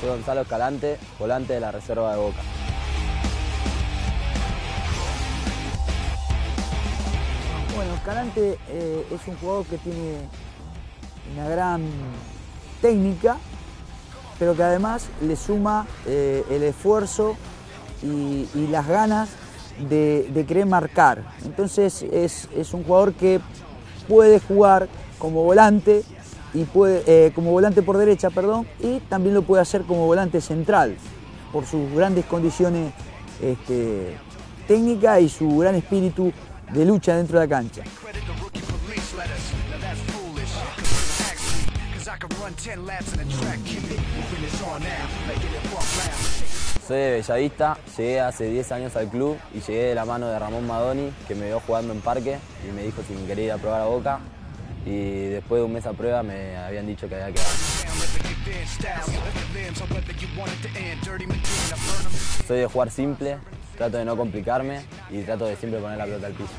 Soy Gonzalo Escalante, volante de la Reserva de Boca. Bueno, Escalante eh, es un jugador que tiene una gran técnica, pero que además le suma eh, el esfuerzo y, las ganas de, de querer marcar. Entonces es, es un jugador que puede jugar como volante y puede, eh, como volante por derecha, perdón, y también lo puede hacer como volante central por sus grandes condiciones este, técnicas y su gran espíritu de lucha dentro de la cancha. Credit the rookie police letters. Now that's foolish. Ask me, cause I can run 10 laps in a track. Keep it moving, it's on now. Making it walk round. Soy de Bellavista, llegué hace 10 años al club y llegué de la mano de Ramón Madoni, que me vio jugando en parque y me dijo si me quería ir a probar a Boca. Y después de un mes a prueba me habían dicho que había quedado. Burn 'em. Soy de jugar simple, trato de no complicarme y trato de siempre poner la pelota al piso.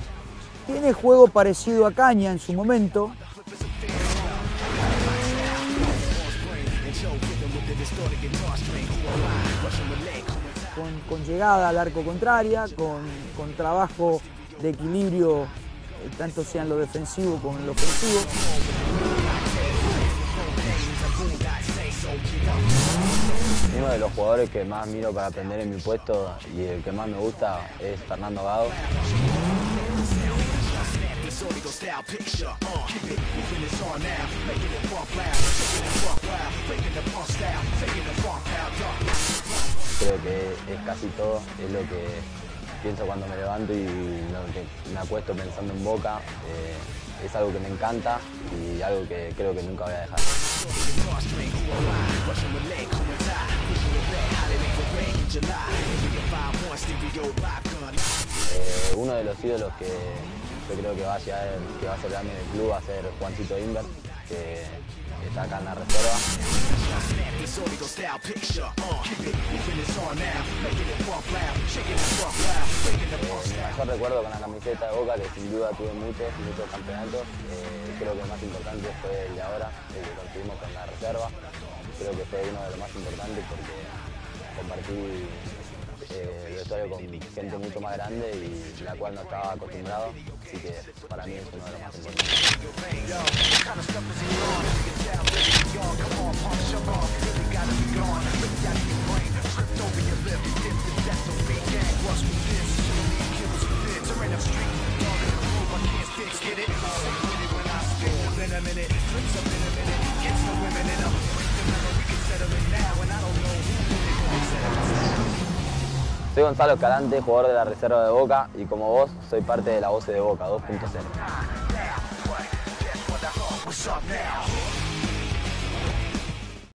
Tiene juego parecido a Caña en su momento, con, con llegada al arco contraria, con, con trabajo de equilibrio, tanto sea en lo defensivo como en lo ofensivo. Uno de los jugadores que más miro para aprender en mi puesto y el que más me gusta es Fernando Gago. Creo que es casi todo, es lo que pienso cuando me levanto y me acuesto pensando en Boca. Eh, es algo que me encanta y algo que creo que nunca voy a dejar. Eh, uno de los ídolos que yo creo que va, a a ser grande en el club va a ser Juancito Inver, que está acá en la reserva. Mejor recuerdo con la camiseta de Boca, que sin duda tuve muchos, muchos campeonatos. Eh, creo que el más importante fue el de ahora, el que conseguimos con la reserva. Creo que fue uno de los más importantes porque compartí eh, el vestuario con gente mucho más grande y la cual no estaba acostumbrado. Así que para mí es uno de los más importantes. Soy Gonzalo Escalante, jugador de la Reserva de Boca y como vos soy parte de la voz de Boca 2.0. What's up now?